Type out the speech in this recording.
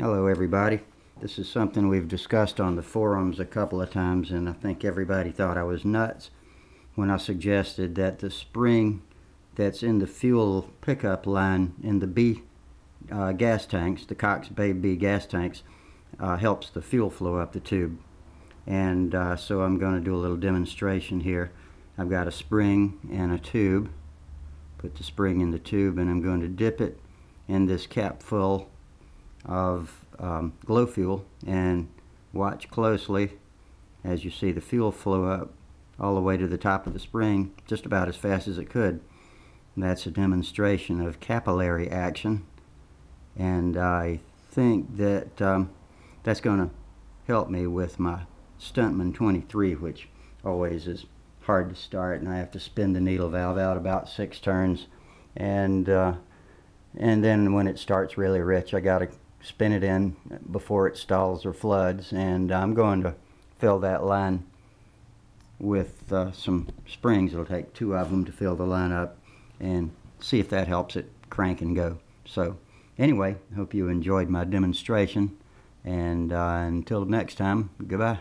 Hello, everybody. This is something we've discussed on the forums a couple of times, and I think everybody thought I was nuts when I suggested that the spring that's in the fuel pickup line in the B uh, gas tanks, the Cox Babe Bee gas tanks, uh, helps the fuel flow up the tube. And uh, so I'm going to do a little demonstration here. I've got a spring and a tube. Put the spring in the tube, and I'm going to dip it in this cap full of um, glow fuel and watch closely as you see the fuel flow up all the way to the top of the spring just about as fast as it could. And that's a demonstration of capillary action and I think that um, that's going to help me with my Stuntman 23 which always is hard to start and I have to spin the needle valve out about six turns and uh, and then when it starts really rich I got to spin it in before it stalls or floods and I'm going to fill that line with uh, some springs. It'll take two of them to fill the line up and see if that helps it crank and go. So anyway, hope you enjoyed my demonstration and uh, until next time, goodbye.